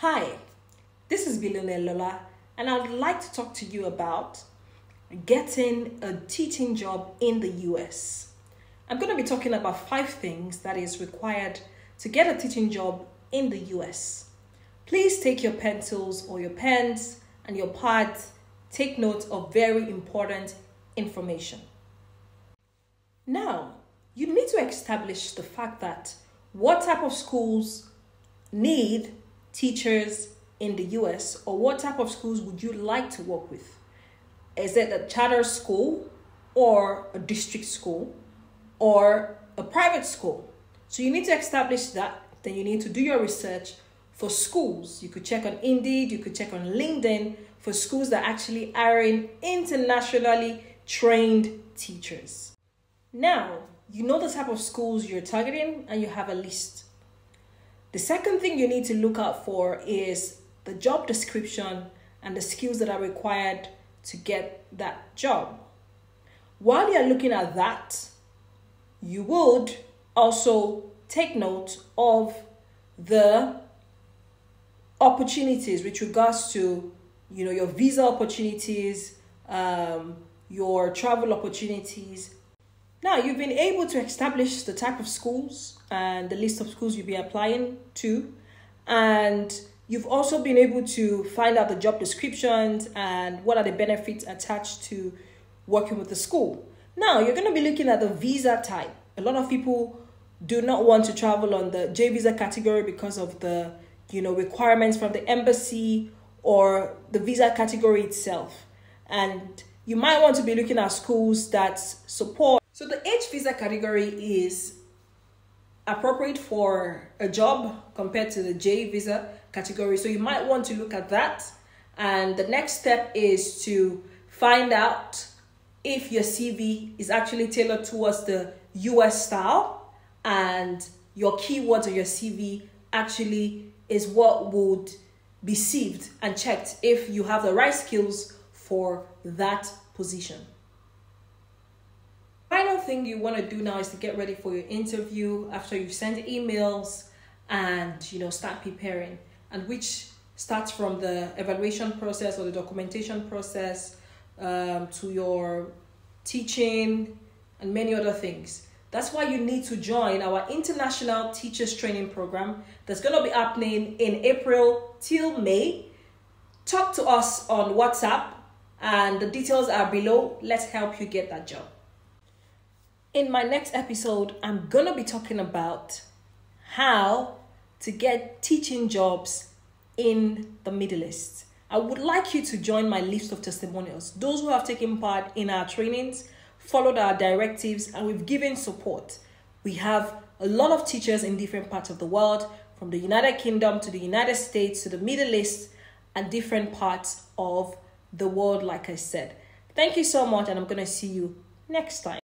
Hi, this is Billionaire Lola, and I'd like to talk to you about getting a teaching job in the US. I'm going to be talking about five things that is required to get a teaching job in the US. Please take your pencils or your pens and your pads, take note of very important information. Now, you need to establish the fact that what type of schools need teachers in the US, or what type of schools would you like to work with? Is it a charter school, or a district school, or a private school? So you need to establish that. Then you need to do your research for schools. You could check on Indeed, you could check on LinkedIn for schools that actually are in internationally trained teachers. Now, you know the type of schools you're targeting and you have a list. The second thing you need to look out for is the job description and the skills that are required to get that job. While you're looking at that, you would also take note of the opportunities with regards to you know your visa opportunities um, your travel opportunities now, you've been able to establish the type of schools and the list of schools you'll be applying to, and you've also been able to find out the job descriptions and what are the benefits attached to working with the school. Now, you're going to be looking at the visa type. A lot of people do not want to travel on the J visa category because of the you know requirements from the embassy or the visa category itself. And you might want to be looking at schools that support so the H visa category is appropriate for a job compared to the J visa category. So you might want to look at that. And the next step is to find out if your CV is actually tailored towards the US style and your keywords on your CV actually is what would be sieved and checked if you have the right skills for that position thing you want to do now is to get ready for your interview after you send emails and you know start preparing. And which starts from the evaluation process or the documentation process um, to your teaching and many other things. That's why you need to join our international teachers training program that's going to be happening in april till may. Talk to us on whatsapp and the details are below. Let's help you get that job in my next episode, I'm gonna be talking about how to get teaching jobs in the Middle East. I would like you to join my list of testimonials. Those who have taken part in our trainings, followed our directives, and we've given support. We have a lot of teachers in different parts of the world, from the United Kingdom to the United States to the Middle East and different parts of the world, like I said. Thank you so much, and I'm going to see you next time.